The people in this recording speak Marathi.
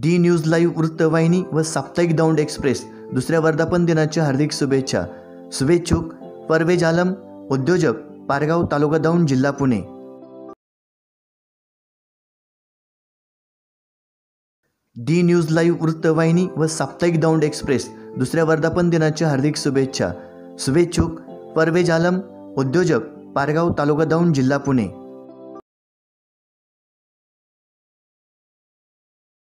डी न्यूज लाईव्ह वृत्तवाहिनी व साप्ताहिक दौंड एक्सप्रेस दुसऱ्या वर्धापन दिनाच्या हार्दिक शुभेच्छा. शुभेच्छुक परवेज आलम उद्योजक पारगाव तालुका दौंड जिल्हा पुणे. डी न्यूज लाईव्ह वृत्तवाहिनी व साप्ताहिक दौंड एक्सप्रेस दुसऱ्या वर्धापन दिनाच्या हार्दिक शुभेच्छा. शुभेच्छुक परवेज आलम उद्योजक पारगाव तालुका दौंड जिल्हा पुणे.